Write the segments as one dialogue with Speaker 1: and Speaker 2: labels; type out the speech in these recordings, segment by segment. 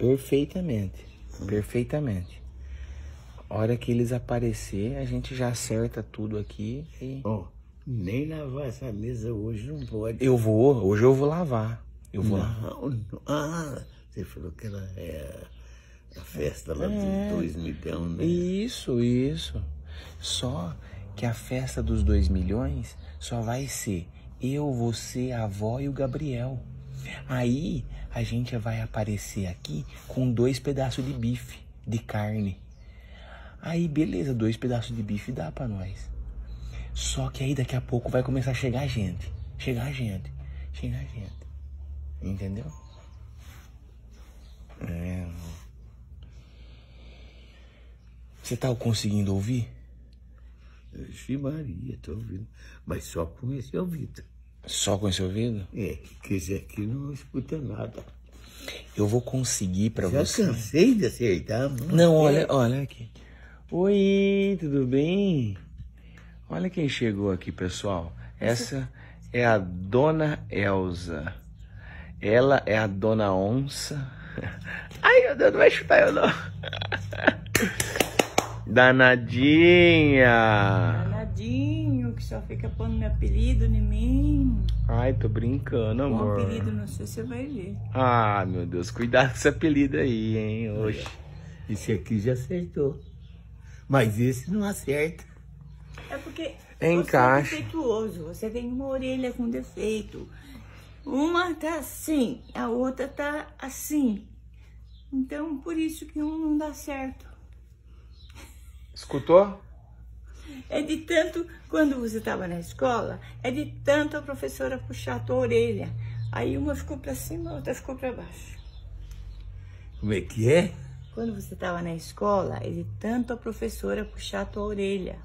Speaker 1: Perfeitamente. Perfeitamente. A hora que eles aparecer, a gente já acerta tudo aqui e.
Speaker 2: Ó, nem lavar essa mesa hoje não pode.
Speaker 1: Eu vou, hoje eu vou lavar. Eu vou lavar.
Speaker 2: Não, não. Ah, você falou que ela é a festa lá
Speaker 1: É.
Speaker 2: dos dois milhões, né?
Speaker 1: Isso, isso. Só que a festa dos dois milhões só vai ser eu, você, a avó e o Gabriel. Aí a gente vai aparecer aqui com dois pedaços de bife, de carne. Aí beleza, dois pedaços de bife dá pra nós. Só que aí daqui a pouco vai começar a chegar gente. Chegar gente. Chegar gente. Entendeu? É. Você tá conseguindo ouvir?
Speaker 2: Vixe Maria, tô ouvindo. Mas só com esse ouvido.
Speaker 1: Só com esse ouvido?
Speaker 2: É, que esse aqui não escuta nada.
Speaker 1: Eu vou conseguir pra
Speaker 2: Já
Speaker 1: você.
Speaker 2: cansei de acertar, mano.
Speaker 1: Não, olha, olha aqui. Oi, tudo bem? Olha quem chegou aqui, pessoal. Essa é a Dona Elza. Ela é a Dona Onça. Ai, meu Deus, não vai chutar eu não. Danadinha.
Speaker 3: Só fica pondo meu apelido em mim.
Speaker 1: Ai, tô brincando,
Speaker 3: Um
Speaker 1: amor.
Speaker 3: apelido, não sei se você vai ver.
Speaker 1: Ah, meu Deus, cuidado com esse apelido aí, hein? Oxe.
Speaker 2: Esse aqui já acertou. Mas esse não acerta.
Speaker 3: É porque
Speaker 1: É
Speaker 3: você é defeituoso, você tem uma orelha com defeito. Uma tá assim, a outra tá assim. Então, por isso que um não dá certo.
Speaker 1: Escutou?
Speaker 3: É de tanto, quando você estava na escola, é de tanto a professora puxar a tua orelha. Aí uma ficou para cima, a outra ficou para baixo.
Speaker 2: Como é que é?
Speaker 3: Quando você estava na escola, é de tanto a professora puxar a tua orelha.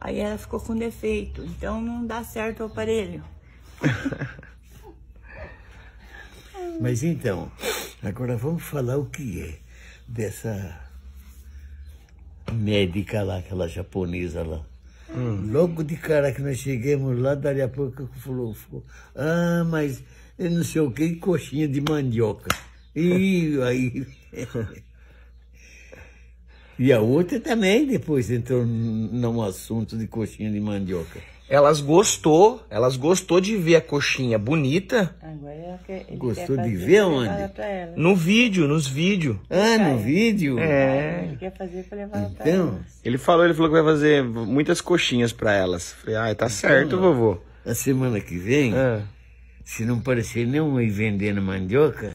Speaker 3: Aí ela ficou com defeito, então não dá certo o aparelho.
Speaker 2: Mas então, agora vamos falar o que é dessa médica lá, aquela japonesa lá. Logo de cara que nós chegamos lá, dali a pouco falou, falou ah, mas eu não sei o que, coxinha de mandioca. E aí. e a outra também depois entrou num assunto de coxinha de mandioca.
Speaker 1: Elas gostou, elas gostou de ver a coxinha bonita
Speaker 3: Agora ela quer, ele
Speaker 2: Gostou
Speaker 3: quer
Speaker 2: de ver onde?
Speaker 1: no vídeo, nos vídeos.
Speaker 2: Ah, no vídeo?
Speaker 1: É.
Speaker 3: Ele quer fazer pra levar
Speaker 2: Então.
Speaker 1: Ele falou, ele falou que vai fazer muitas coxinhas pra elas. Falei, ai, tá certo, vovô.
Speaker 2: a semana que vem,
Speaker 1: É.
Speaker 2: se não parecer nenhuma aí vendendo mandioca,